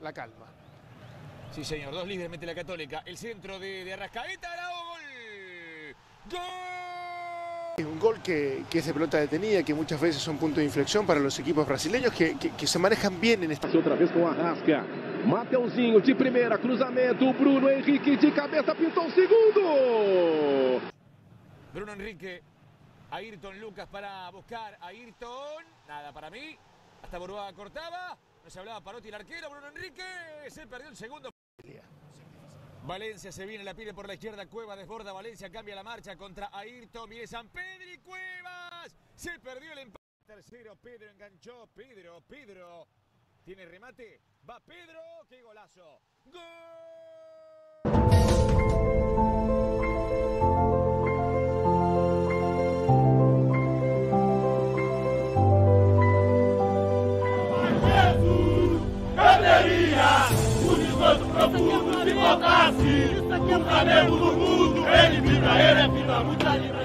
la, calma. Sí, señor. Dos libres mete la Católica. El centro de, de Arrascaeta. Arao, gol. ¡Gol! Es un gol que, que es de pelota detenida, que muchas veces es un punto de inflexión para los equipos brasileños que, se manejan bien en esta. Otra vez con Arrasca. Mateuzinho de primera cruzamento. Bruno Henrique de cabeza pintou o segundo. Bruno Henrique. Ayrton Lucas para buscar. Ayrton. Nada para mí. Hasta Borua cortaba. No se hablaba Parotti el arquero. Bruno Enrique. Se perdió el segundo. Valencia se viene, la pide por la izquierda. Cueva desborda. Valencia cambia la marcha contra Ayrton. Viene San Pedro y Cuevas. Se perdió el empate. Tercero, Pedro enganchó. Pedro, Pedro. Tiene remate. Va Pedro. ¡Qué golazo! ¡Gol! Cadeirinha, o enquanto profundo se botasse, o Flamengo do mundo, ele vibra, ele é vida, muita libra,